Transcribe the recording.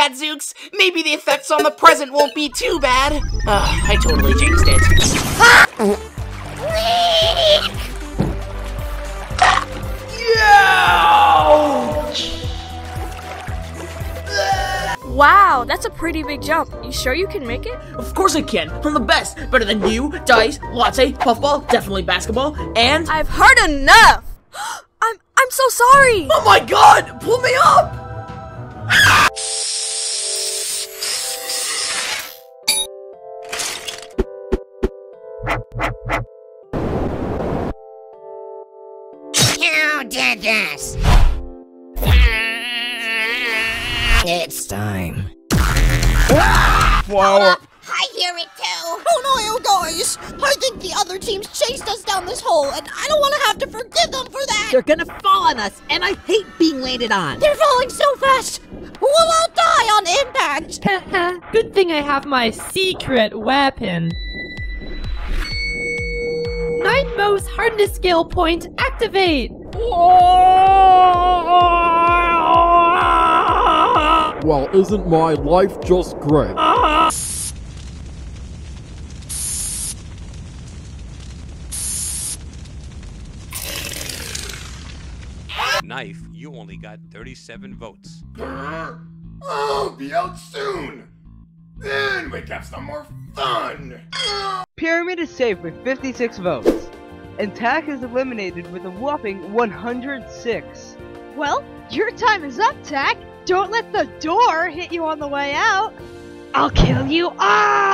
Gadzooks. Maybe the effects on the present won't be too bad. Ugh, I totally jinxed it. Wow, that's a pretty big jump. You sure you can make it? Of course I can. I'm the best. Better than you, Dice, Latte, Puffball, definitely basketball, and... I've heard enough. I'm I'm so sorry. Oh my god! Pull me up! You did this! It's time. Flower. I hear it too! Oh no, you guys! I think the other teams chased us down this hole, and I don't want to have to forgive them for that! They're gonna fall on us, and I hate being landed on. They're falling so fast! We'll all die on impact! Good thing I have my secret weapon. Nine most hardness skill point activate! Well, isn't my life just great? Knife, you only got 37 votes. I'll be out soon. Then we can have some more fun. Pyramid is safe with 56 votes. And Tack is eliminated with a whopping 106. Well, your time is up, Tack. Don't let the door hit you on the way out. I'll kill you all!